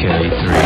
K3.